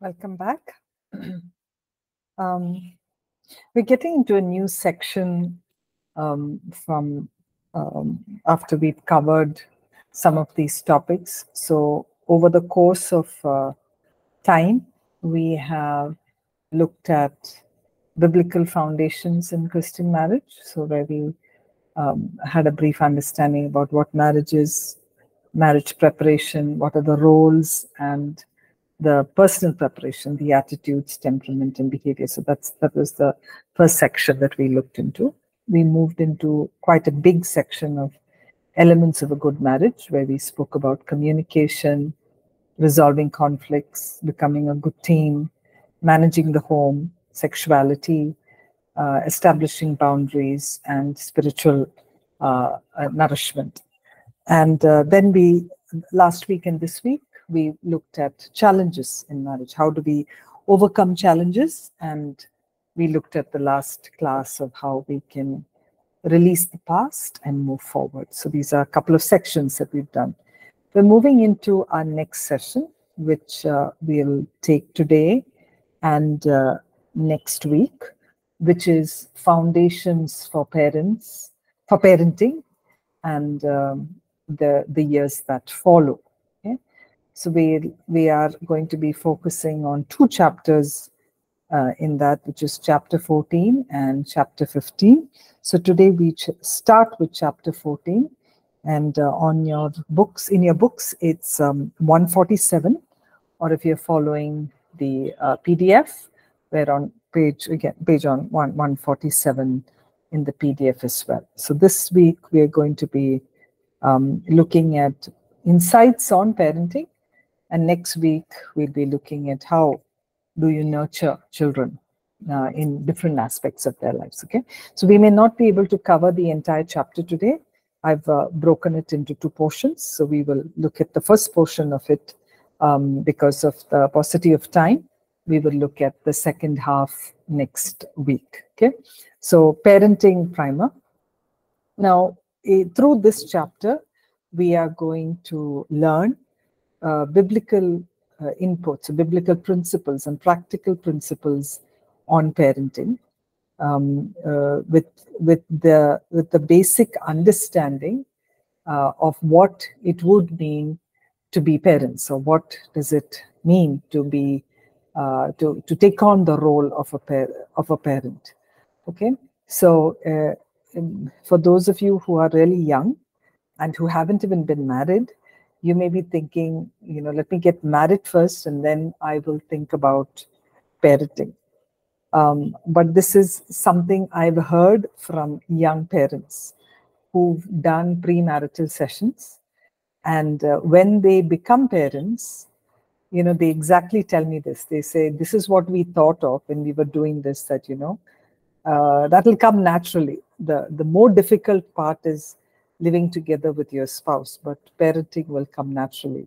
Welcome back. um, we're getting into a new section um, from um, after we've covered some of these topics. So, over the course of uh, time, we have looked at biblical foundations in Christian marriage. So, where we um, had a brief understanding about what marriage is, marriage preparation, what are the roles, and the personal preparation, the attitudes, temperament, and behavior. So that's that was the first section that we looked into. We moved into quite a big section of elements of a good marriage, where we spoke about communication, resolving conflicts, becoming a good team, managing the home, sexuality, uh, establishing boundaries, and spiritual uh, uh, nourishment. And uh, then we, last week and this week, we looked at challenges in marriage. How do we overcome challenges? And we looked at the last class of how we can release the past and move forward. So these are a couple of sections that we've done. We're moving into our next session, which uh, we'll take today and uh, next week, which is foundations for parents, for parenting, and um, the the years that follow. So we, we are going to be focusing on two chapters uh, in that, which is chapter 14 and chapter 15. So today we start with chapter 14. And uh, on your books, in your books, it's um, 147. Or if you're following the uh, PDF, we're on page, again, page on 1, 147 in the PDF as well. So this week we are going to be um, looking at insights on parenting and next week, we'll be looking at how do you nurture children uh, in different aspects of their lives. Okay, so we may not be able to cover the entire chapter today. I've uh, broken it into two portions. So we will look at the first portion of it um, because of the paucity of time. We will look at the second half next week. Okay, so parenting primer. Now, eh, through this chapter, we are going to learn uh, biblical uh, inputs, biblical principles, and practical principles on parenting, um, uh, with with the with the basic understanding uh, of what it would mean to be parents, or what does it mean to be uh, to to take on the role of a par- of a parent. Okay, so uh, for those of you who are really young and who haven't even been married, you may be thinking, you know, let me get married first and then I will think about parenting. Um, but this is something I've heard from young parents who've done premarital sessions. And uh, when they become parents, you know, they exactly tell me this. They say, this is what we thought of when we were doing this, that, you know, uh, that will come naturally. The, the more difficult part is living together with your spouse, but parenting will come naturally.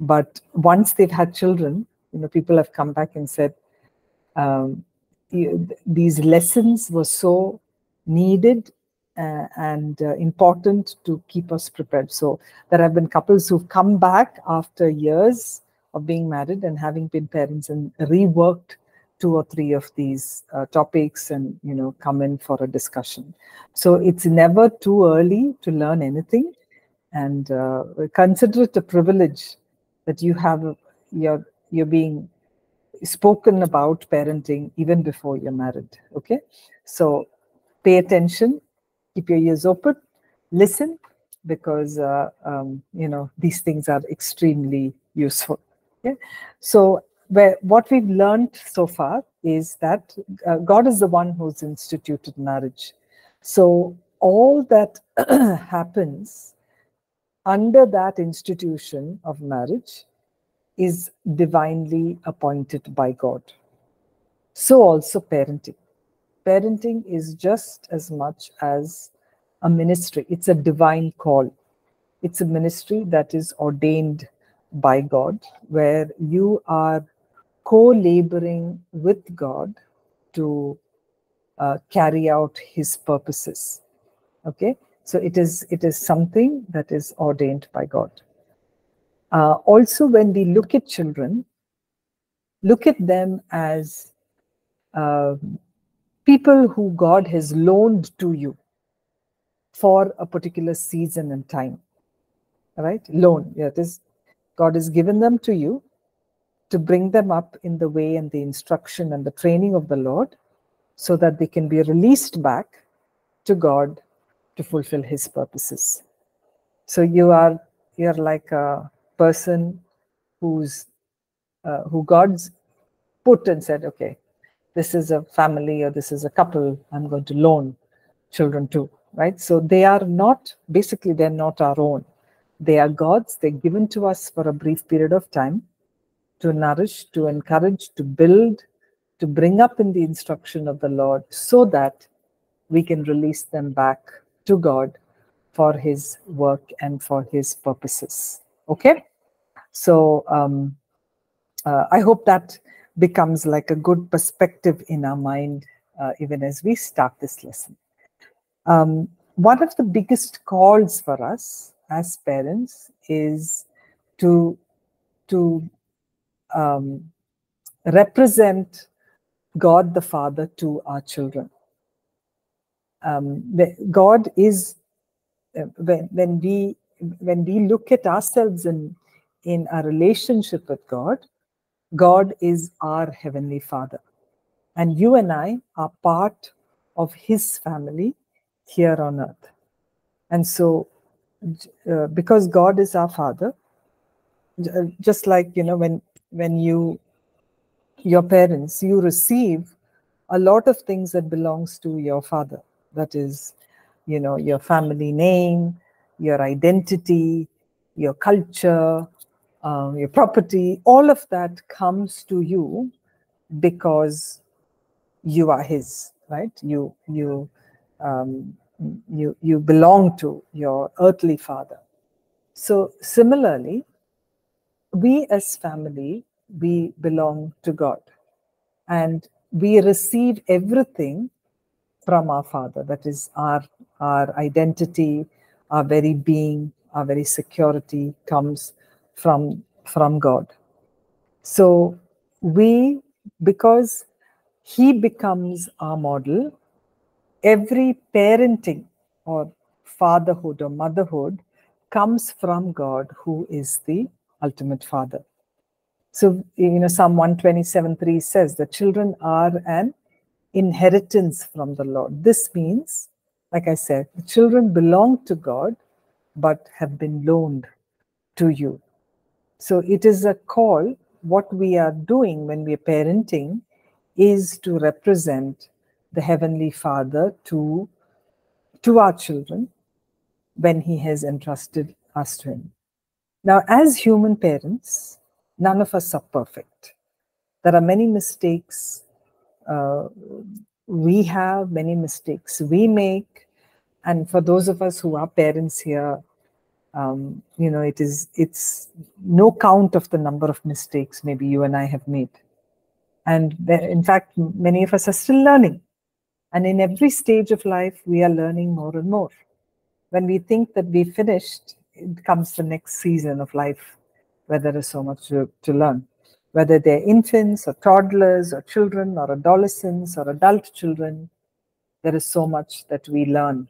But once they've had children, you know, people have come back and said, um, these lessons were so needed uh, and uh, important to keep us prepared. So there have been couples who've come back after years of being married and having been parents and reworked two or three of these uh, topics and you know come in for a discussion. So it's never too early to learn anything. And uh, consider it a privilege that you have you're you're being spoken about parenting even before you're married okay? So pay attention keep your ears open listen because uh, um, you know these things are extremely useful okay so where what we've learned so far is that uh, God is the one who's instituted marriage. So all that happens under that institution of marriage is divinely appointed by God. So also parenting. Parenting is just as much as a ministry, it's a divine call. It's a ministry that is ordained by God, where you are co-laboring with God to uh, carry out His purposes. Okay, so it is it is something that is ordained by God. Uh, also, when we look at children, look at them as uh, people who God has loaned to you for a particular season and time. Right? Loan. Yeah, this God has given them to you to bring them up in the way and the instruction and the training of the Lord so that they can be released back to God to fulfill his purposes. So you are you're like a person who's uh, who God's put and said, okay, this is a family or this is a couple I'm going to loan children to, right? So they are not basically they're not our own. They are God's. They're given to us for a brief period of time to nourish, to encourage, to build, to bring up in the instruction of the Lord so that we can release them back to God for His work and for His purposes. Okay? So um, uh, I hope that becomes like a good perspective in our mind uh, even as we start this lesson. Um, one of the biggest calls for us as parents is to to um, represent God the Father to our children. Um, God is uh, when, when we when we look at ourselves in in our relationship with God, God is our heavenly Father, and you and I are part of His family here on earth. And so, uh, because God is our Father, uh, just like you know when when you your parents you receive a lot of things that belongs to your father. That is you know your family name your identity your culture uh, your property. All of that comes to you because you are his right? You you um, you you belong to your earthly father. So similarly we as family, we belong to God. And we receive everything from our Father. That is our, our identity, our very being, our very security comes from, from God. So we, because He becomes our model, every parenting or fatherhood or motherhood comes from God, who is the ultimate father. So, you know, Psalm 127 3 says the children are an inheritance from the Lord. This means, like I said, the children belong to God but have been loaned to you. So, it is a call. What we are doing when we are parenting is to represent the Heavenly Father to, to our children when He has entrusted us to Him. Now, as human parents, none of us are perfect. There are many mistakes uh, we have, many mistakes we make. And for those of us who are parents here, um, you know, it is it's no count of the number of mistakes maybe you and I have made. And in fact, many of us are still learning. And in every stage of life, we are learning more and more. When we think that we finished, comes the next season of life where there is so much to, to learn. Whether they're infants or toddlers or children or adolescents or adult children, there is so much that we learn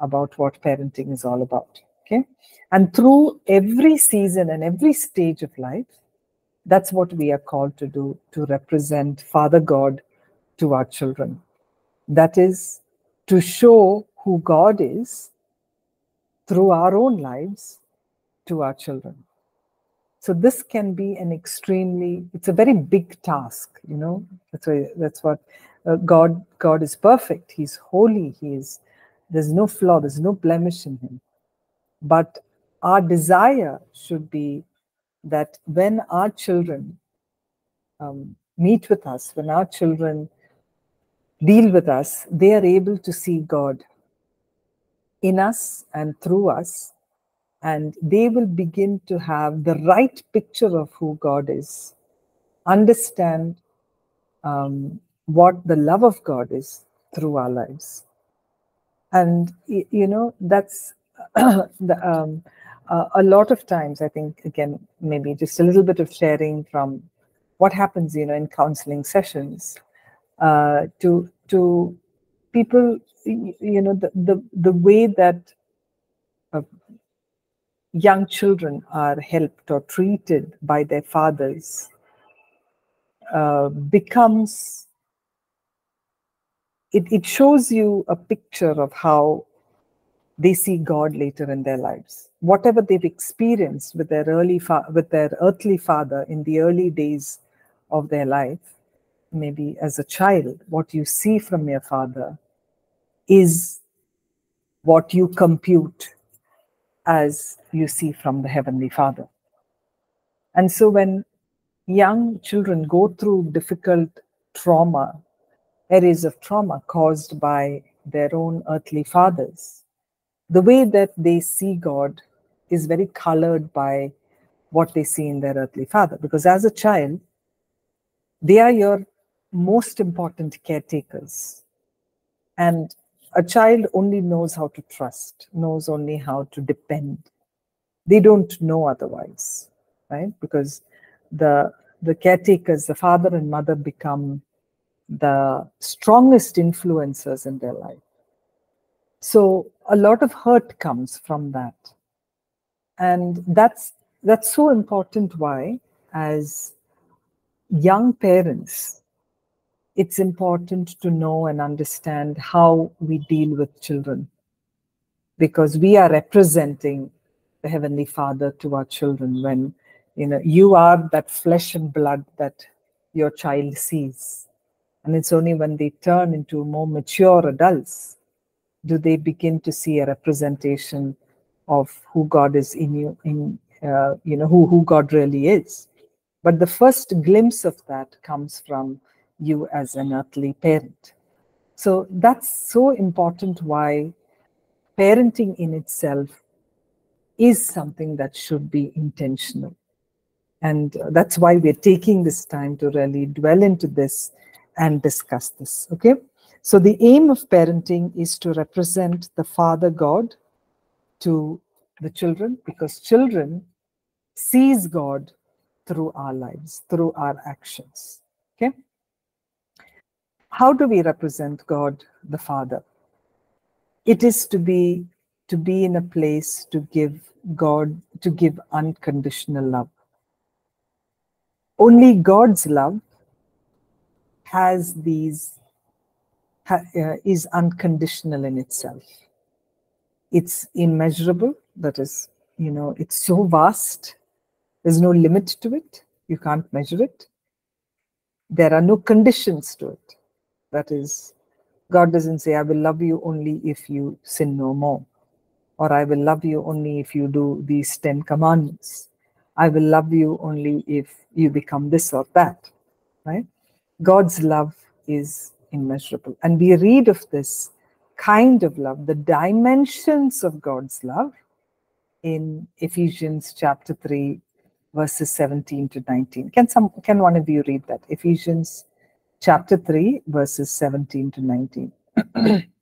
about what parenting is all about. Okay. And through every season and every stage of life, that's what we are called to do to represent Father God to our children. That is to show who God is through our own lives to our children. So this can be an extremely, it's a very big task, you know. That's why that's what uh, God God is perfect. He's holy. He is there's no flaw, there's no blemish in him. But our desire should be that when our children um, meet with us, when our children deal with us, they are able to see God in us and through us. And they will begin to have the right picture of who God is, understand um, what the love of God is through our lives. And, you know, that's the, um, uh, a lot of times, I think, again, maybe just a little bit of sharing from what happens, you know, in counseling sessions uh, to to people, you know, the the, the way that uh, young children are helped or treated by their fathers uh, becomes it, it shows you a picture of how they see God later in their lives. Whatever they've experienced with their early fa- with their earthly father in the early days of their life, maybe as a child, what you see from your father is what you compute as you see from the Heavenly Father. And so when young children go through difficult trauma, areas of trauma caused by their own earthly fathers, the way that they see God is very colored by what they see in their earthly father. Because as a child, they are your most important caretakers. And a child only knows how to trust, knows only how to depend. They don't know otherwise, right? Because the the caretakers, the father and mother become the strongest influencers in their life. So a lot of hurt comes from that. And that's that's so important why as young parents it's important to know and understand how we deal with children. Because we are representing the heavenly father to our children when you know you are that flesh and blood that your child sees. And it's only when they turn into more mature adults do they begin to see a representation of who god is in you in uh, you know who who god really is. But the first glimpse of that comes from you as an earthly parent. So that's so important why parenting in itself is something that should be intentional. And uh, that's why we're taking this time to really dwell into this and discuss this. Okay. So the aim of parenting is to represent the Father God to the children because children sees God through our lives, through our actions. Okay how do we represent god the father? It is to be to be in a place to give god to give unconditional love. Only god's love has these ha, uh, is unconditional in itself. It's immeasurable that is you know it's so vast there's no limit to it you can't measure it. There are no conditions to it that is, God doesn't say, I will love you only if you sin no more, or I will love you only if you do these 10 commandments. I will love you only if you become this or that, right? God's love is immeasurable. And we read of this kind of love, the dimensions of God's love in Ephesians chapter 3, verses 17 to 19. Can some can one of you read that? Ephesians chapter 3, verses 17 to 19.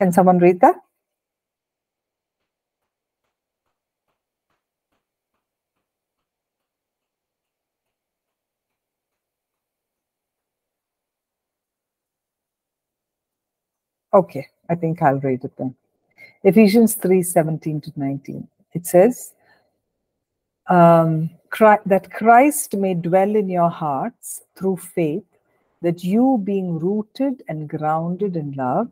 Can someone read that? Okay, I think I'll read it then. Ephesians 3 17 to 19. It says, um, that Christ may dwell in your hearts through faith, that you, being rooted and grounded in love,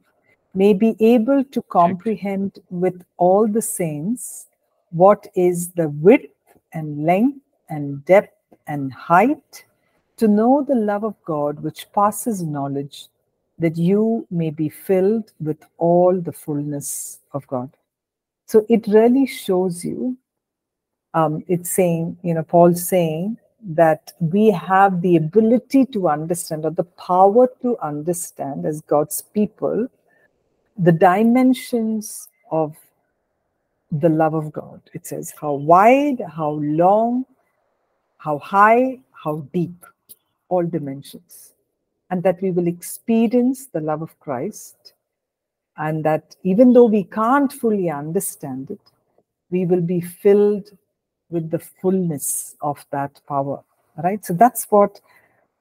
may be able to comprehend with all the saints what is the width and length and depth and height, to know the love of God which passes knowledge, that you may be filled with all the fullness of God. So it really shows you, um, it's saying, you know, Paul's saying that we have the ability to understand or the power to understand as God's people the dimensions of the love of God. It says how wide, how long, how high, how deep, all dimensions and that we will experience the love of Christ and that even though we can't fully understand it, we will be filled with the fullness of that power. Right? So that's what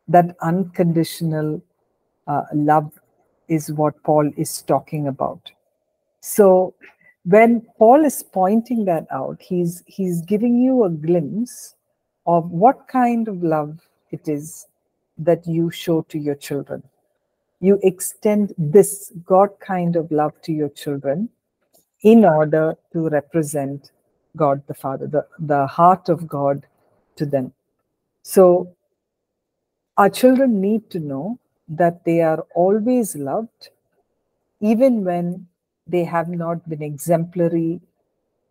that unconditional uh, love is what Paul is talking about. So when Paul is pointing that out, he's he's giving you a glimpse of what kind of love it is that you show to your children. You extend this God kind of love to your children in order to represent God the Father, the, the heart of God to them. So our children need to know that they are always loved, even when they have not been exemplary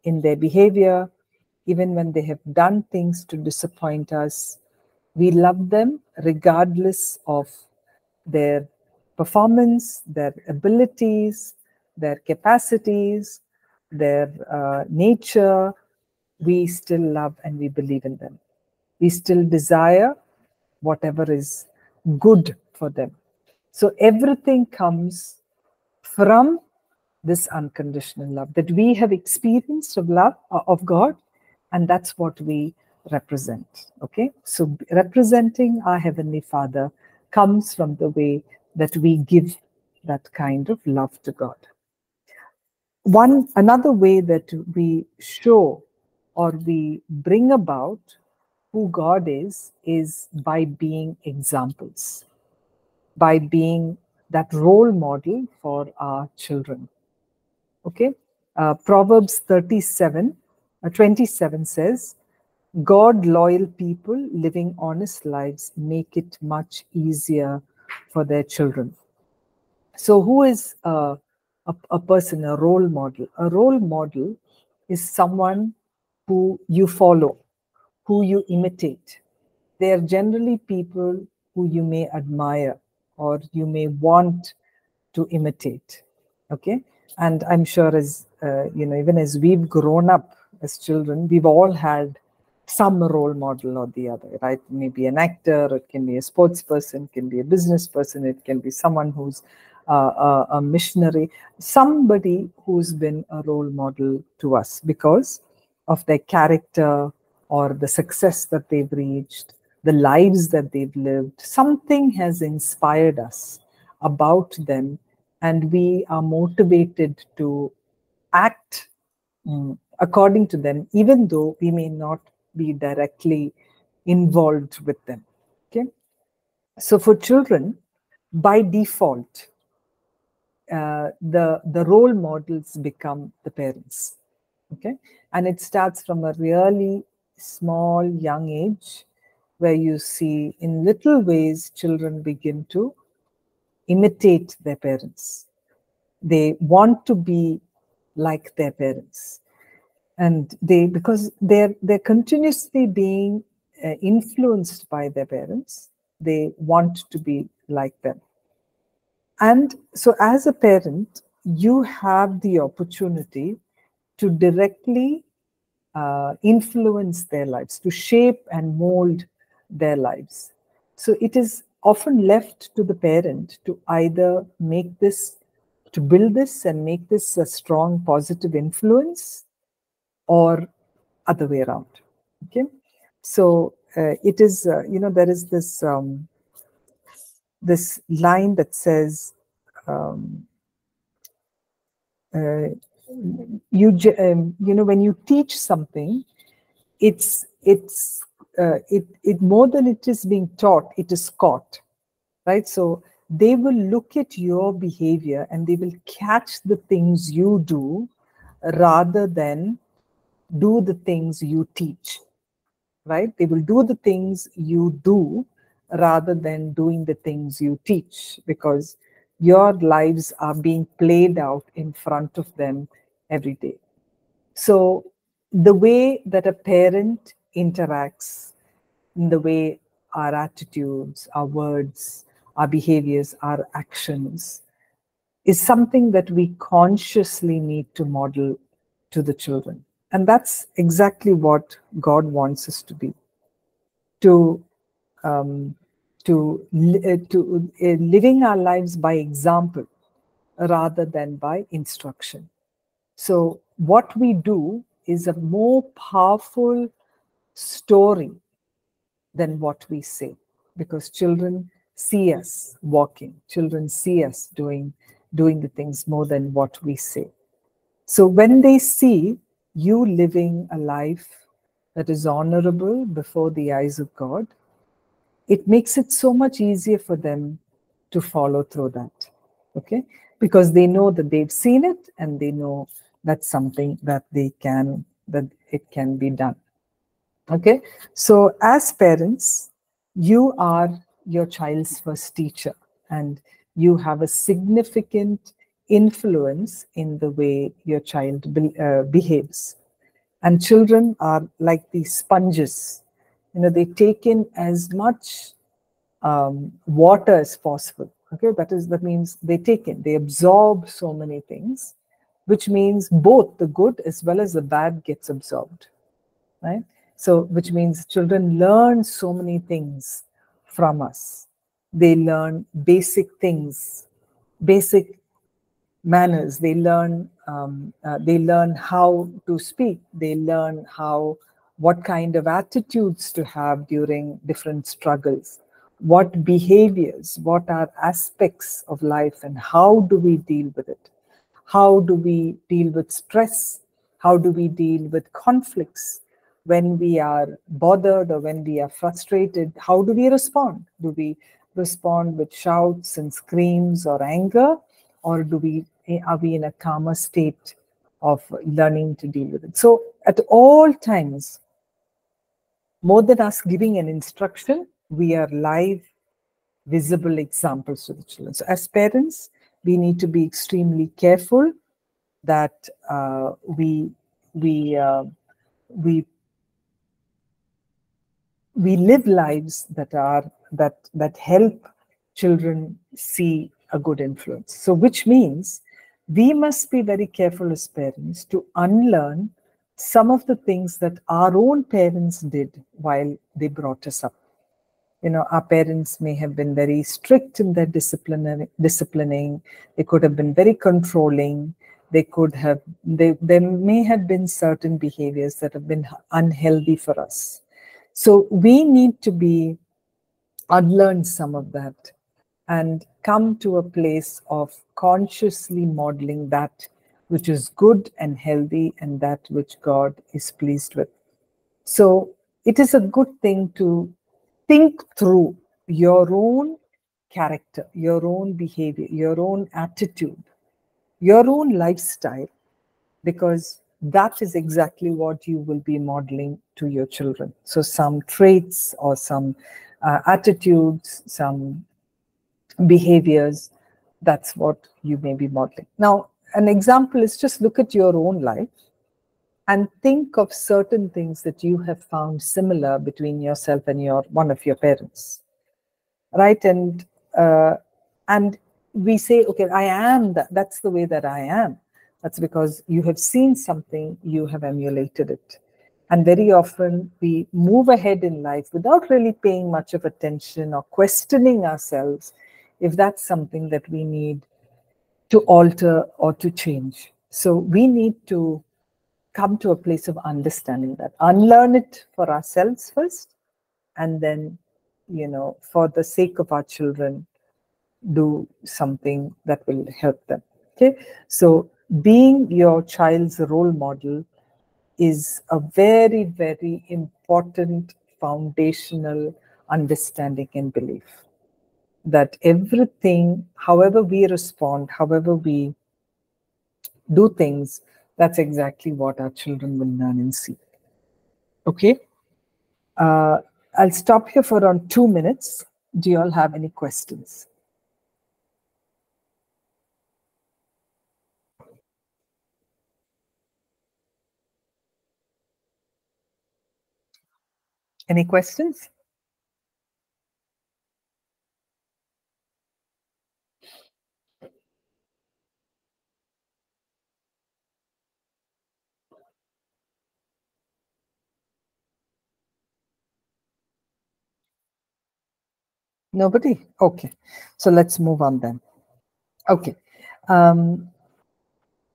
in their behavior, even when they have done things to disappoint us. We love them regardless of their performance, their abilities, their capacities, their uh, nature. We still love and we believe in them. We still desire whatever is good for them. So everything comes from this unconditional love that we have experienced of love of God, and that's what we represent. Okay, so representing our Heavenly Father comes from the way that we give that kind of love to God. One another way that we show or we bring about who God is is by being examples, by being that role model for our children. Okay, uh, Proverbs 37, uh, 27 says, God loyal people living honest lives make it much easier for their children. So, who is uh, a, a person, a role model? A role model is someone who you follow, who you imitate. They are generally people who you may admire or you may want to imitate. Okay. And I'm sure as, uh, you know, even as we've grown up as children, we've all had some role model or the other, right? Maybe an actor, it can be a sports person, it can be a business person, it can be someone who's uh, a, a missionary, somebody who's been a role model to us because of their character, or the success that they've reached, the lives that they've lived. Something has inspired us about them, and we are motivated to act um, according to them, even though we may not be directly involved with them. Okay. So for children, by default, uh, the the role models become the parents okay and it starts from a really small young age where you see in little ways children begin to imitate their parents they want to be like their parents and they because they're they're continuously being uh, influenced by their parents they want to be like them and so as a parent you have the opportunity to directly uh, influence their lives, to shape and mold their lives. So it is often left to the parent to either make this, to build this and make this a strong positive influence or other way around. Okay. So uh, it is, uh, you know, there is this, um, this line that says, um, uh, you um, you know when you teach something it's it's uh, it it more than it is being taught it is caught right so they will look at your behavior and they will catch the things you do rather than do the things you teach right they will do the things you do rather than doing the things you teach because your lives are being played out in front of them every day. So, the way that a parent interacts, in the way our attitudes, our words, our behaviors, our actions, is something that we consciously need to model to the children. And that's exactly what God wants us to be. To um, to uh, to uh, living our lives by example rather than by instruction. So, what we do is a more powerful story than what we say because children see us walking children see us doing doing the things more than what we say so when they see you living a life that is honorable before the eyes of god it makes it so much easier for them to follow through that okay? Because they know that they've seen it and they know that's something that they can that it can be done okay? So as parents you are your child's first teacher and you have a significant influence in the way your child be, uh, behaves. And children are like these sponges. You know they take in as much um, water as possible. Okay that is that means they take in they absorb so many things which means both the good as well as the bad gets absorbed right? So which means children learn so many things from us. They learn basic things basic manners they learn um, uh, they learn how to speak they learn how what kind of attitudes to have during different struggles what behaviors, what are aspects of life, and how do we deal with it? How do we deal with stress? How do we deal with conflicts? When we are bothered or when we are frustrated, how do we respond? Do we respond with shouts and screams or anger? Or do we are we in a calmer state of learning to deal with it? So at all times, more than us giving an instruction, we are live, visible examples to the children. So, as parents, we need to be extremely careful that uh, we we uh, we we live lives that are that that help children see a good influence. So, which means we must be very careful as parents to unlearn some of the things that our own parents did while they brought us up. You know our parents may have been very strict in their disciplining. They could have been very controlling. They could have they there may have been certain behaviors that have been unhealthy for us. So we need to be unlearn some of that. And come to a place of consciously modeling that which is good and healthy and that which god is pleased with so it is a good thing to think through your own character, your own behavior, your own attitude, your own lifestyle, because that is exactly what you will be modeling to your children. So, some traits or some uh, attitudes, some behaviors, that's what you may be modeling. Now, an example is just look at your own life and think of certain things that you have found similar between yourself and your one of your parents right? And uh, and we say okay i am that that's the way that i am. That's because you have seen something you have emulated it. And very often we move ahead in life without really paying much of attention or questioning ourselves if that's something that we need to alter or to change. So we need to come to a place of understanding that unlearn it for ourselves first and then you know for the sake of our children do something that will help them. Okay? So being your child's role model is a very very important foundational understanding and belief that everything however we respond however we do things that's exactly what our children will learn and see. Okay. Uh, I'll stop here for around two minutes. Do you all have any questions? Any questions? Nobody? Okay. So let's move on then. Okay. Um,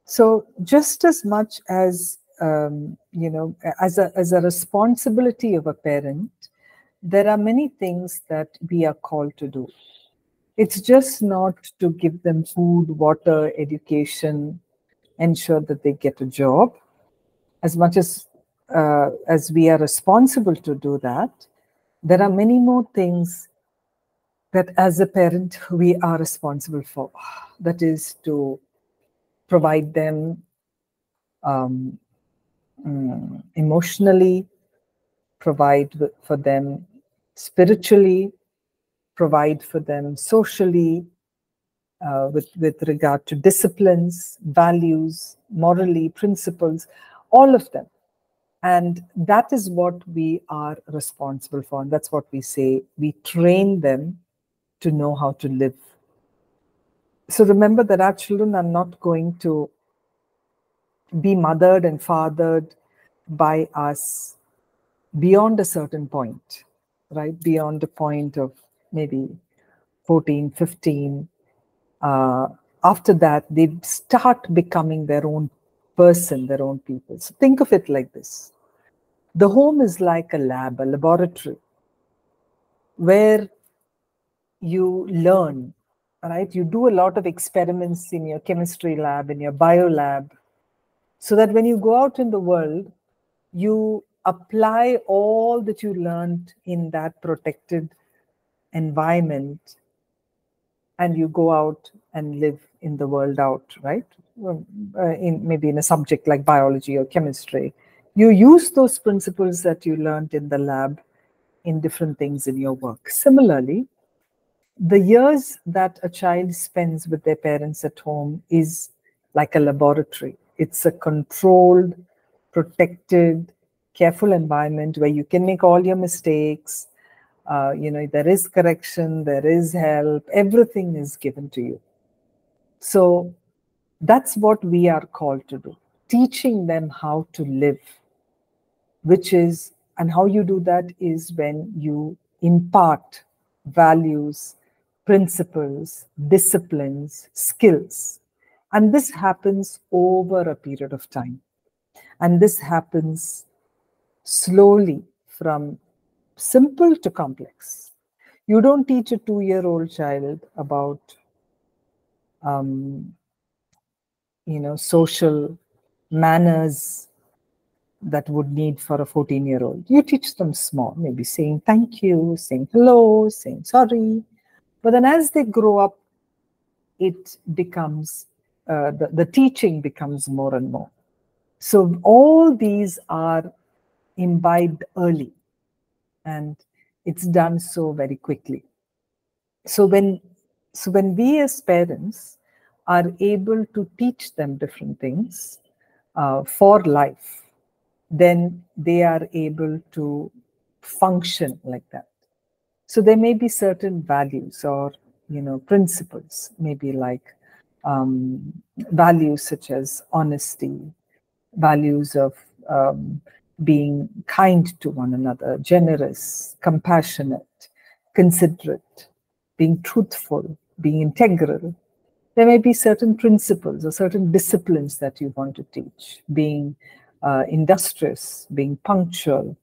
so just as much as um, you know, as a as a responsibility of a parent, there are many things that we are called to do. It's just not to give them food, water, education, ensure that they get a job. As much as uh, as we are responsible to do that, there are many more things that as a parent we are responsible for. That is to provide them um, um, emotionally, provide for them spiritually, provide for them socially, uh, with, with regard to disciplines, values, morally, principles, all of them. And that is what we are responsible for. And that's what we say. We train them to know how to live. So remember that our children are not going to be mothered and fathered by us beyond a certain point, right? Beyond the point of maybe 14, 15. Uh, after that, they start becoming their own person, their own people. So think of it like this the home is like a lab, a laboratory, where you learn, right? You do a lot of experiments in your chemistry lab, in your bio lab, so that when you go out in the world, you apply all that you learned in that protected environment and you go out and live in the world out, right? Uh, in maybe in a subject like biology or chemistry, you use those principles that you learned in the lab in different things in your work. Similarly, the years that a child spends with their parents at home is like a laboratory. It's a controlled, protected, careful environment where you can make all your mistakes. Uh, you know, there is correction, there is help, everything is given to you. So that's what we are called to do teaching them how to live, which is, and how you do that is when you impart values, principles, disciplines, skills. And this happens over a period of time. And this happens slowly from simple to complex. You don't teach a two year old child about, um, you know, social manners that would need for a 14 year old. You teach them small, maybe saying thank you, saying hello, saying sorry. But then as they grow up, it becomes, uh, the, the teaching becomes more and more. So all these are imbibed early and it's done so very quickly. So when, so when we as parents are able to teach them different things uh, for life, then they are able to function like that. So there may be certain values or you know principles, maybe like um, values such as honesty, values of um, being kind to one another, generous, compassionate, considerate, being truthful, being integral. There may be certain principles or certain disciplines that you want to teach, being uh, industrious, being punctual,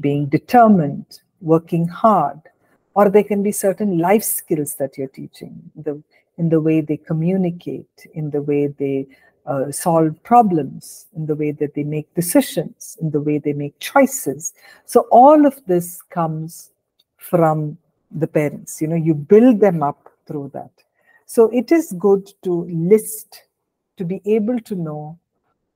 being determined, working hard, or there can be certain life skills that you're teaching the, in the way they communicate, in the way they uh, solve problems, in the way that they make decisions, in the way they make choices. So all of this comes from the parents. You know, you build them up through that. So it is good to list, to be able to know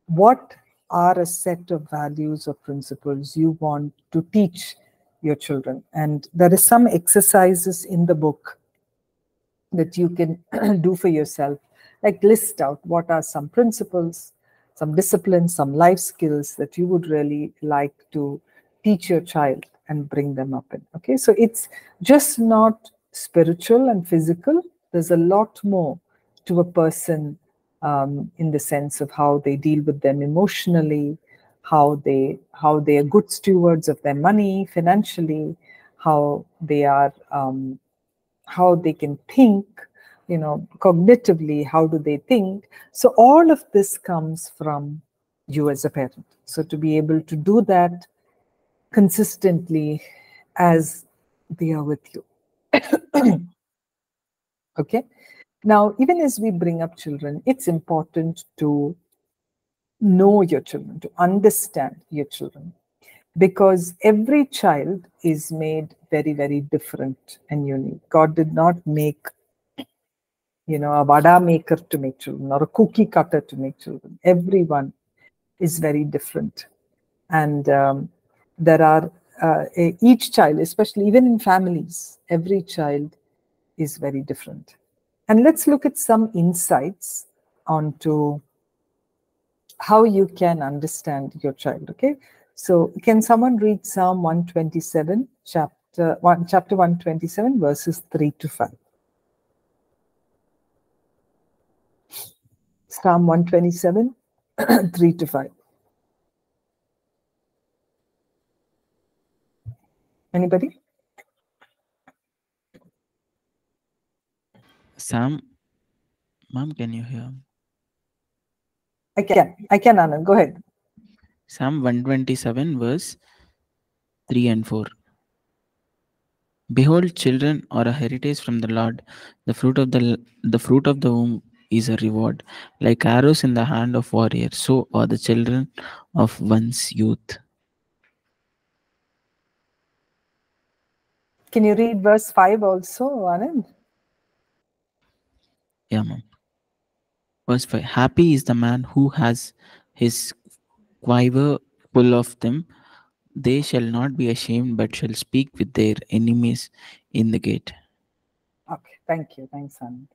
what are a set of values or principles you want to teach your children. And there is some exercises in the book that you can do for yourself, like list out what are some principles, some disciplines, some life skills that you would really like to teach your child and bring them up in. Okay, so it's just not spiritual and physical. There's a lot more to a person um, in the sense of how they deal with them emotionally, how they how they are good stewards of their money financially, how they are um, how they can think, you know, cognitively, how do they think? So all of this comes from you as a parent. So to be able to do that consistently as they are with you. okay. Now, even as we bring up children, it's important to know your children, to understand your children, because every child is made very, very different and unique. God did not make, you know, a vada maker to make children or a cookie cutter to make children. Everyone is very different. And um, there are uh, each child, especially even in families, every child is very different. And let's look at some insights onto how you can understand your child. Okay, so can someone read Psalm 127, chapter one, chapter 127, verses 3 to 5? Psalm 127, 3 to 5. Anybody? Sam, mom, can you hear? I can. I can, Anand. Go ahead. Psalm 127, verse 3 and 4. Behold, children are a heritage from the Lord. The fruit of the the fruit of the womb is a reward. Like arrows in the hand of warrior, so are the children of one's youth. Can you read verse 5 also, Anand? Yeah, ma'am. Verse 5 Happy is the man who has his quiver full of them. They shall not be ashamed, but shall speak with their enemies in the gate. Okay, thank you. Thanks, Anand.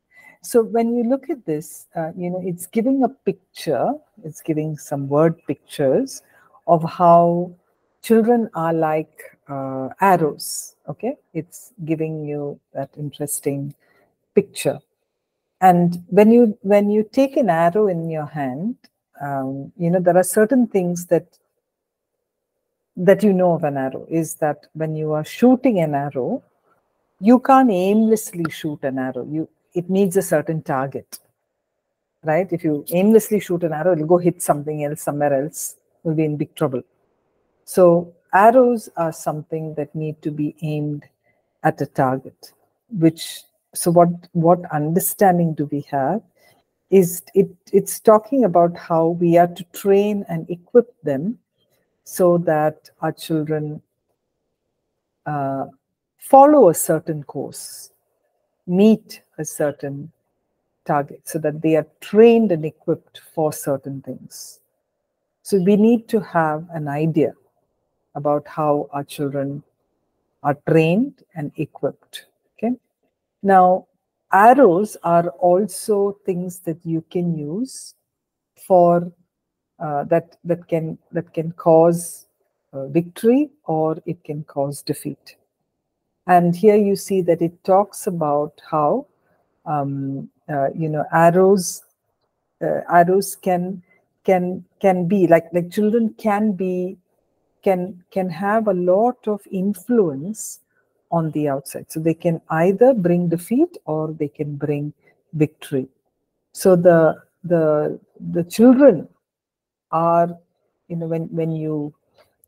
So when you look at this, uh, you know, it's giving a picture, it's giving some word pictures of how children are like uh, arrows. Okay, it's giving you that interesting picture. And when you when you take an arrow in your hand, um, you know there are certain things that that you know of an arrow is that when you are shooting an arrow, you can't aimlessly shoot an arrow. You it needs a certain target, right? If you aimlessly shoot an arrow, it'll go hit something else somewhere else. You'll be in big trouble. So arrows are something that need to be aimed at a target which so what what understanding do we have is it it's talking about how we are to train and equip them so that our children uh, follow a certain course meet a certain target so that they are trained and equipped for certain things so we need to have an idea about how our children are trained and equipped. Okay. Now, arrows are also things that you can use for uh, that that can that can cause uh, victory or it can cause defeat. And here you see that it talks about how um, uh, you know arrows uh, arrows can can can be like like children can be can can have a lot of influence on the outside so they can either bring defeat or they can bring victory so the the the children are you know when when you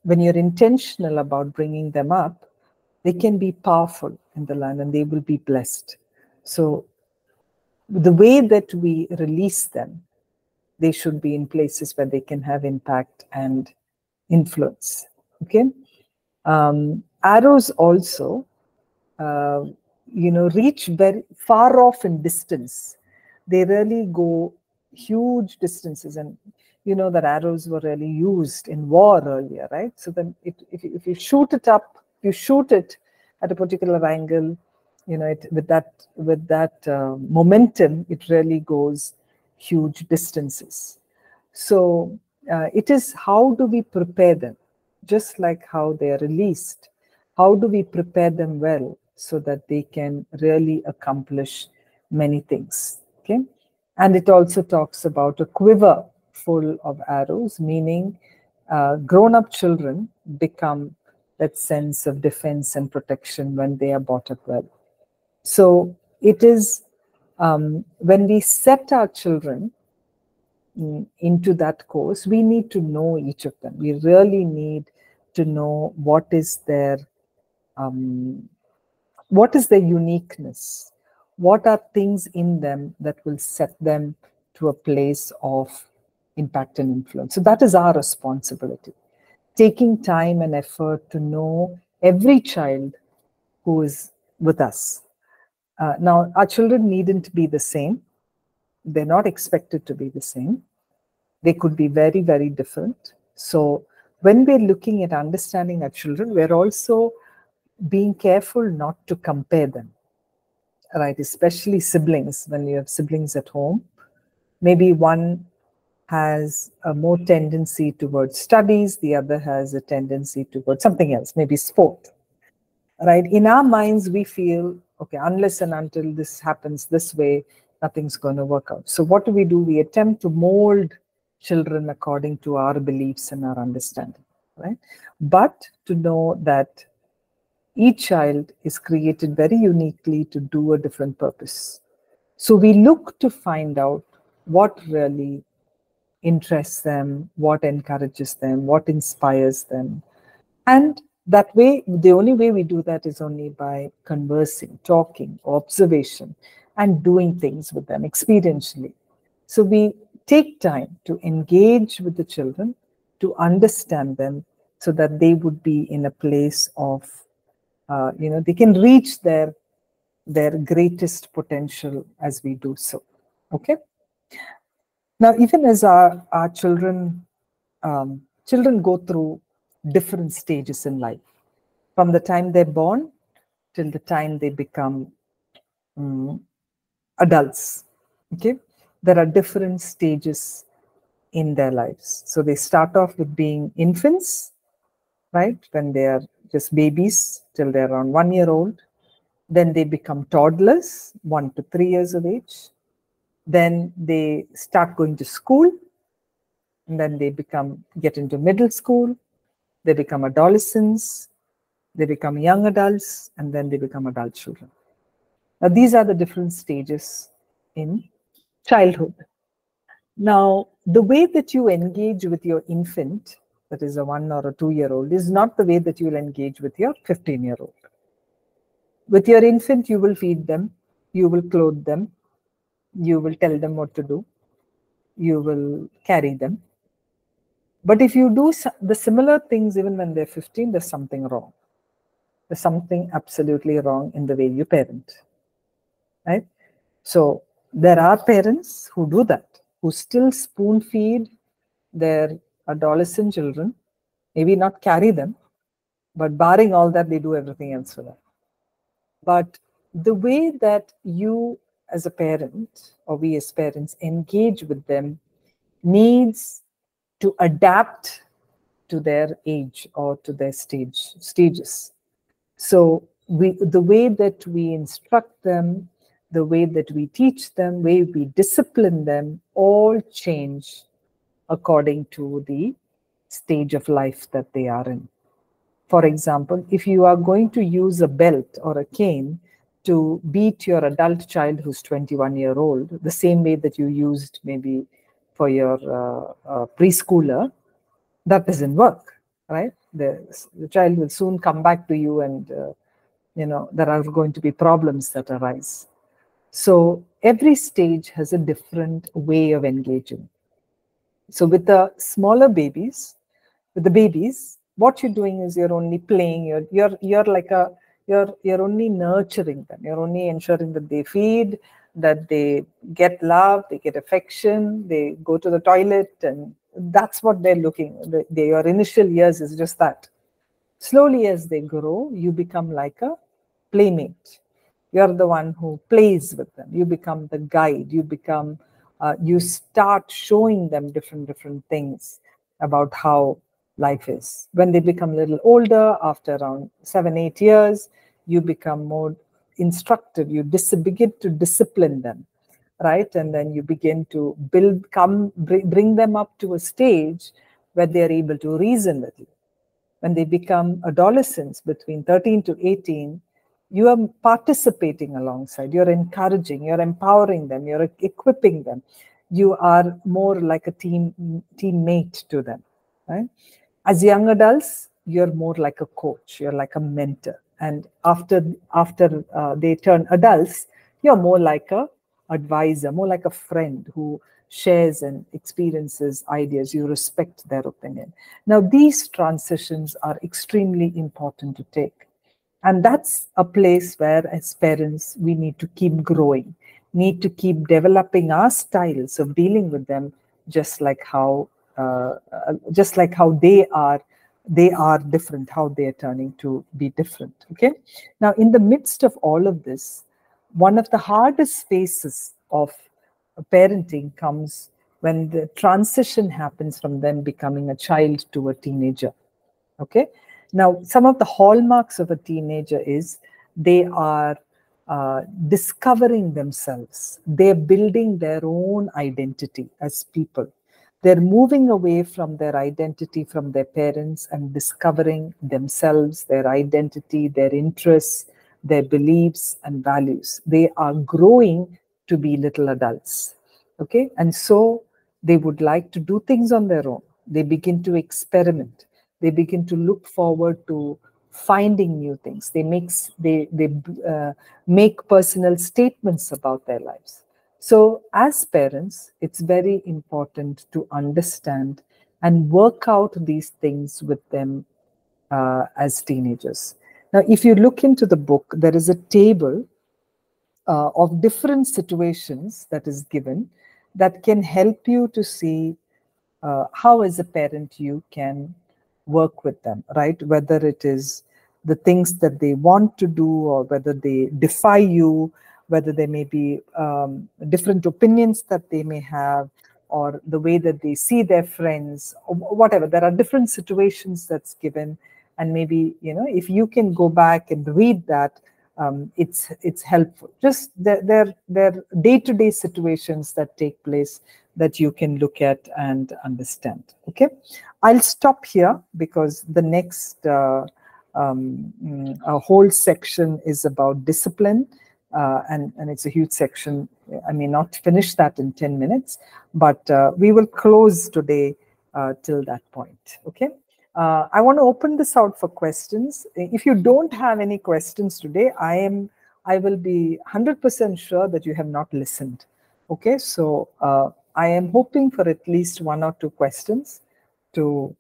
when you're intentional about bringing them up they can be powerful in the land and they will be blessed so the way that we release them they should be in places where they can have impact and influence. Okay. Um, arrows also, uh, you know, reach very far off in distance. They really go huge distances, and you know that arrows were really used in war earlier, right? So then, it, if if you shoot it up, you shoot it at a particular angle, you know, it, with that with that uh, momentum, it really goes huge distances. So uh, it is how do we prepare them just like how they are released how do we prepare them well so that they can really accomplish many things okay and it also talks about a quiver full of arrows meaning uh, grown up children become that sense of defense and protection when they are brought up well so it is um, when we set our children mm, into that course, we need to know each of them. We really need to know what is their um, what is their uniqueness. What are things in them that will set them to a place of impact and influence? So that is our responsibility. Taking time and effort to know every child who is with us uh, now, our children needn't be the same. They're not expected to be the same. They could be very, very different. So, when we're looking at understanding our children, we're also being careful not to compare them, right? Especially siblings, when you have siblings at home. Maybe one has a more tendency towards studies, the other has a tendency towards something else, maybe sport. Right? In our minds, we feel okay, unless and until this happens this way, nothing's going to work out. So, what do we do? We attempt to mold children according to our beliefs and our understanding, right? But to know that each child is created very uniquely to do a different purpose. So, we look to find out what really interests them, what encourages them, what inspires them, and that way, the only way we do that is only by conversing, talking, observation, and doing things with them experientially. So we take time to engage with the children, to understand them, so that they would be in a place of, uh, you know, they can reach their their greatest potential as we do so. Okay. Now, even as our our children um, children go through different stages in life from the time they're born till the time they become um, adults okay there are different stages in their lives so they start off with being infants right when they are just babies till they're around one year old. Then they become toddlers one to three years of age. Then they start going to school. And then they become get into middle school. They become adolescents, they become young adults, and then they become adult children. Now, these are the different stages in childhood. Now, the way that you engage with your infant, that is a one or a two year old, is not the way that you will engage with your 15 year old. With your infant, you will feed them, you will clothe them, you will tell them what to do, you will carry them. But if you do the similar things even when they're 15, there's something wrong. There's something absolutely wrong in the way you parent. Right? So there are parents who do that, who still spoon feed their adolescent children, maybe not carry them, but barring all that, they do everything else for them. But the way that you as a parent or we as parents engage with them needs to adapt to their age or to their stage stages so we the way that we instruct them the way that we teach them way we discipline them all change according to the stage of life that they are in for example if you are going to use a belt or a cane to beat your adult child who's 21 year old the same way that you used maybe for your uh, uh, preschooler, that doesn't work, right? The, the child will soon come back to you and, uh, you know, there are going to be problems that arise. So every stage has a different way of engaging. So with the smaller babies, with the babies, what you're doing is you're only playing, you're, you're, you're like a, you're, you're only nurturing them. You're only ensuring that they feed, that they get love, they get affection, they go to the toilet, and that's what they're looking. The, your initial years is just that. Slowly, as they grow, you become like a playmate. You're the one who plays with them. You become the guide. You become, uh, you start showing them different, different things about how life is. When they become a little older, after around seven, eight years, you become more instructive. You dis- begin to discipline them right? And then you begin to build come bring them up to a stage where they are able to reason with you. When they become adolescents between 13 to 18 you are participating alongside you're encouraging you're empowering them you're equipping them. You are more like a team teammate to them right? As young adults you're more like a coach you're like a mentor. And after after uh, they turn adults you're more like a advisor more like a friend who shares and experiences ideas. You respect their opinion. Now these transitions are extremely important to take and that's a place where as parents we need to keep growing need to keep developing our styles of dealing with them just like how uh, uh, just like how they are they are different how they are turning to be different okay? Now in the midst of all of this one of the hardest phases of parenting comes when the transition happens from them becoming a child to a teenager okay now some of the hallmarks of a teenager is they are uh, discovering themselves they're building their own identity as people they're moving away from their identity from their parents and discovering themselves their identity their interests their beliefs and values they are growing to be little adults. Okay. And so they would like to do things on their own. They begin to experiment. They begin to look forward to finding new things. They make, they, they uh, make personal statements about their lives. So, as parents, it's very important to understand and work out these things with them uh, as teenagers. Now, if you look into the book, there is a table uh, of different situations that is given that can help you to see uh, how as a parent you can work with them right? Whether it is the things that they want to do or whether they defy you whether there may be um, different opinions that they may have or the way that they see their friends or whatever. There are different situations that's given. And maybe you know if you can go back and read that um, it's it's helpful. Just there there day to day situations that take place that you can look at and understand. Okay, I'll stop here because the next uh, um, mm, whole section is about discipline. Uh, and, and it's a huge section. I may not finish that in 10 minutes, but uh, we will close today uh, till that point. Okay. Uh, I want to open this out for questions. If you don't have any questions today, I am I will be 100% sure that you have not listened. Okay, so uh, I am hoping for at least one or two questions to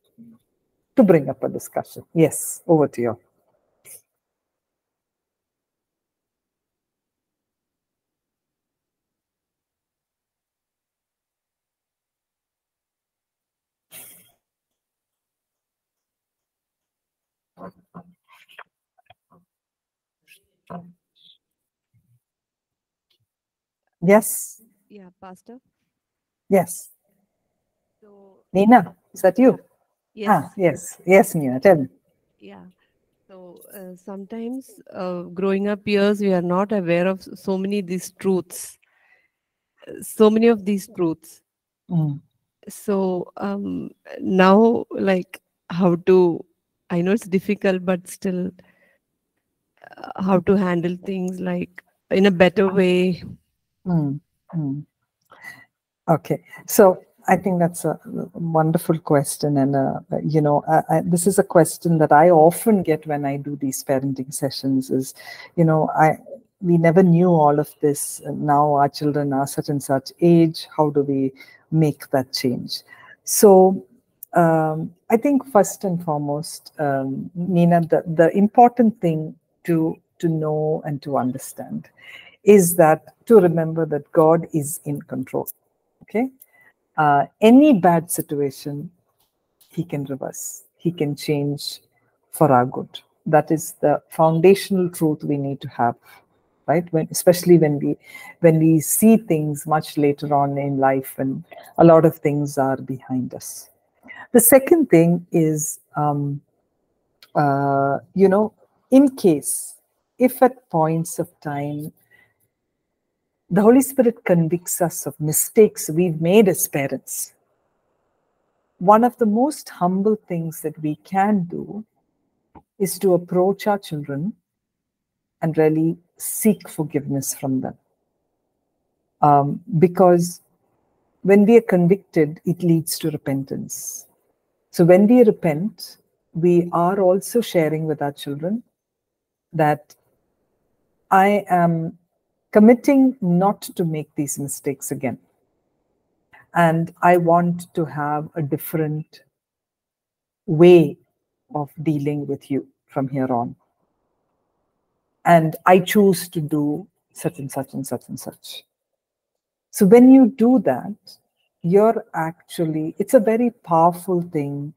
to bring up a discussion. Yes, over to you. Yes. Yeah, Pastor. Yes. So, Nina, is that you? yes. Ah, yes. Yes, Nina, tell me. Yeah. So uh, sometimes uh, growing up years, we are not aware of so many these truths, so many of these truths. Mm. So um, now, like how to, I know it's difficult, but still, uh, how to handle things like in a better way. Mm. Mm. Okay, so I think that's a wonderful question, and uh, you know, I, I, this is a question that I often get when I do these parenting sessions. Is you know, I we never knew all of this. Now our children are such and such age. How do we make that change? So um, I think first and foremost, um, Nina, the, the important thing to to know and to understand is that to remember that God is in control. Okay, uh, any bad situation, He can reverse. He can change for our good. That is the foundational truth we need to have, right? When, especially when we when we see things much later on in life, and a lot of things are behind us. The second thing is, um, uh, you know, in case if at points of time the Holy Spirit convicts us of mistakes we've made as parents. One of the most humble things that we can do is to approach our children and really seek forgiveness from them. Um, because when we are convicted, it leads to repentance. So when we repent, we are also sharing with our children that I am committing not to make these mistakes again. And I want to have a different way of dealing with you from here on. And I choose to do such and such and such and such. So when you do that, you're actually, it's a very powerful thing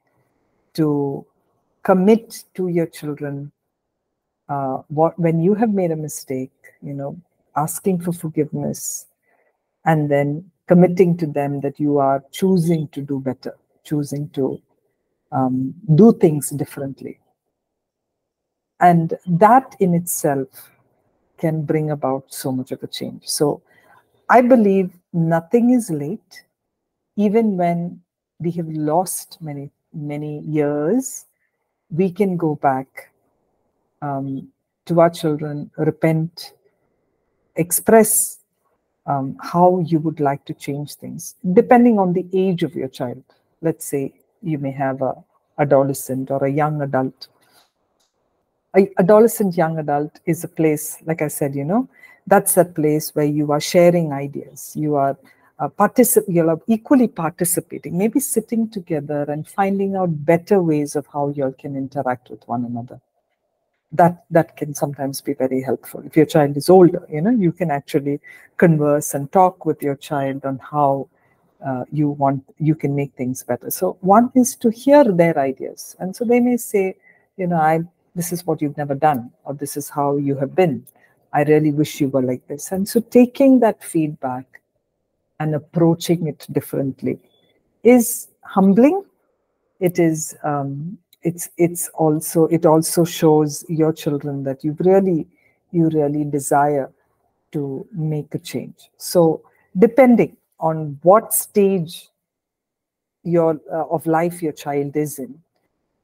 to commit to your children uh, what when you have made a mistake you know asking for forgiveness and then committing to them that you are choosing to do better choosing to um, do things differently. And that in itself can bring about so much of a change. So i believe nothing is late even when we have lost many many years we can go back um, to our children, repent, express um, how you would like to change things, depending on the age of your child. Let's say you may have a adolescent or a young adult. A adolescent young adult is a place, like I said, you know, that's that place where you are sharing ideas. You are uh, particip- you're equally participating, maybe sitting together and finding out better ways of how you all can interact with one another that that can sometimes be very helpful. If your child is older you know you can actually converse and talk with your child on how uh, you want you can make things better. So one is to hear their ideas. And so they may say you know i this is what you've never done or this is how you have been. I really wish you were like this. And so taking that feedback and approaching it differently is humbling. It is um, it's it's also it also shows your children that you really you really desire to make a change. So depending on what stage your uh, of life your child is in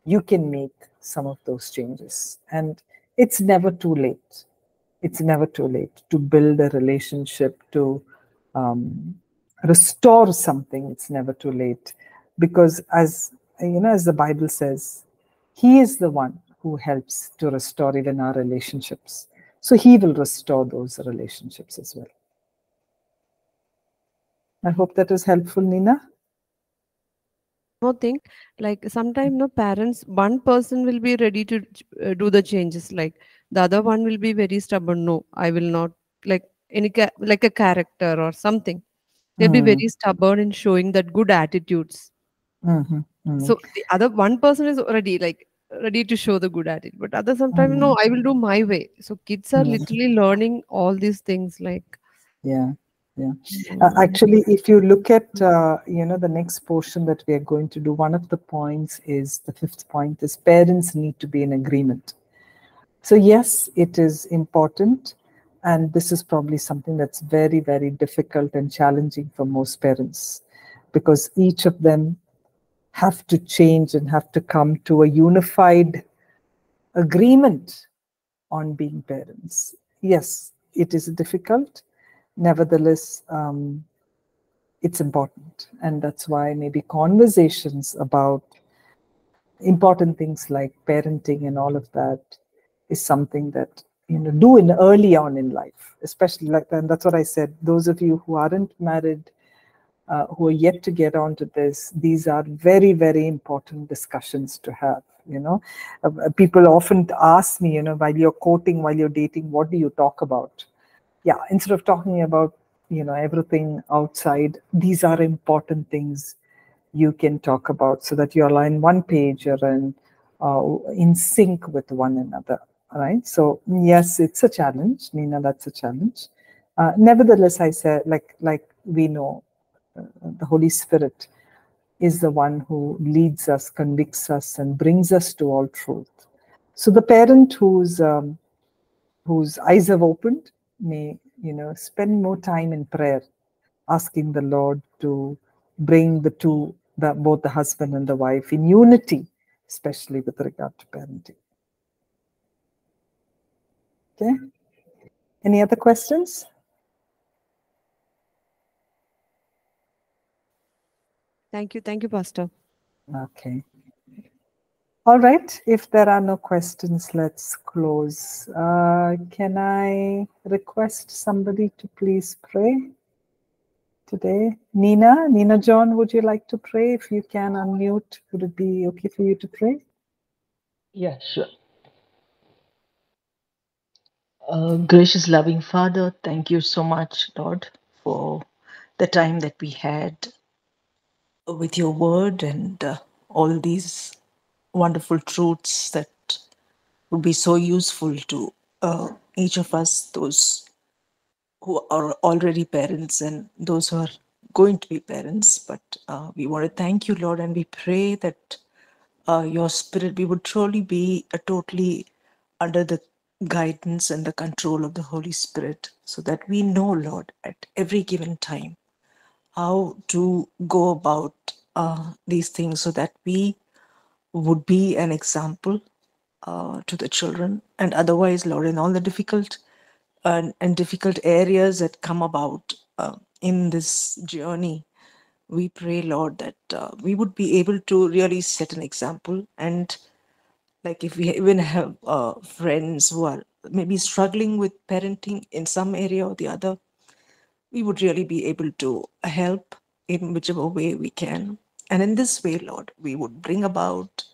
you can make some of those changes. And it's never too late. It's never too late to build a relationship to um, restore something. It's never too late because as you know as the bible says he is the one who helps to restore even our relationships. So He will restore those relationships as well. I hope that was helpful, Nina. No thing like sometimes no parents one person will be ready to uh, do the changes like the other one will be very stubborn no i will not like any like a character or something they'll mm. be very stubborn in showing that good attitudes mm-hmm. Mm. So the other one person is already like ready to show the good at it, but other sometimes Mm. no, I will do my way. So kids are Mm. literally learning all these things like Yeah, yeah. Uh, actually, if you look at uh, you know the next portion that we are going to do, one of the points is the fifth point is parents need to be in agreement. So yes, it is important, and this is probably something that's very very difficult and challenging for most parents because each of them have to change and have to come to a unified agreement on being parents. Yes, it is difficult. Nevertheless, um, it's important. And that's why maybe conversations about important things like parenting and all of that is something that you know do in early on in life especially like and that's what i said those of you who aren't married uh, who are yet to get onto this, these are very, very important discussions to have. You know, uh, uh, people often ask me, you know, while you're courting, while you're dating, what do you talk about? Yeah, instead of talking about, you know, everything outside, these are important things you can talk about so that you're on one page or in, uh, in sync with one another. Right. So yes, it's a challenge, Nina. That's a challenge. Uh, nevertheless, I said, like like we know, the Holy Spirit is the one who leads us, convicts us, and brings us to all truth. So the parent whose um, whose eyes have opened may you know spend more time in prayer, asking the Lord to bring the two, the, both the husband and the wife, in unity, especially with regard to parenting. Okay. Any other questions? Thank you. Thank you, Pastor. Okay. All right. If there are no questions, let's close. Uh, can I request somebody to please pray today? Nina, Nina John, would you like to pray? If you can unmute, would it be okay for you to pray? Yeah, sure. Uh, gracious, loving Father, thank you so much, Lord, for the time that we had with your word and uh, all these wonderful truths that would be so useful to uh, each of us, those who are already parents and those who are going to be parents. But uh, we want to thank you, Lord, and we pray that uh, your spirit, we would truly be uh, totally under the guidance and the control of the Holy Spirit so that we know, Lord, at every given time how to go about uh, these things so that we would be an example uh, to the children. And otherwise lord in all the difficult uh, and difficult areas that come about uh, in this journey we pray lord that uh, we would be able to really set an example. And like if we even have uh, friends who are maybe struggling with parenting in some area or the other we would really be able to help in whichever way we can. And in this way lord we would bring about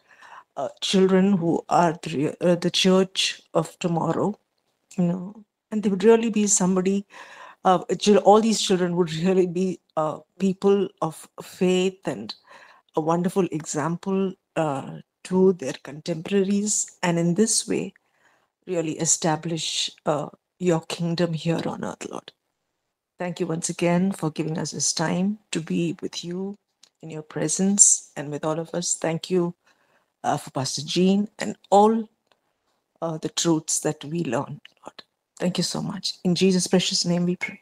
uh, children who are the, uh, the church of tomorrow you know. And they would really be somebody uh, all these children would really be uh, people of faith and a wonderful example uh, to their contemporaries. And in this way really establish uh, your kingdom here on earth lord thank you once again for giving us this time to be with you in your presence and with all of us thank you uh, for pastor jean and all uh, the truths that we learn lord thank you so much in jesus precious name we pray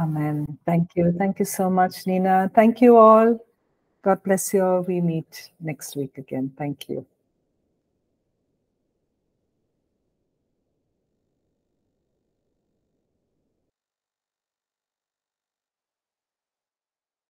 Amen. Thank you. Thank you so much, Nina. Thank you all. God bless you all. We meet next week again. Thank you.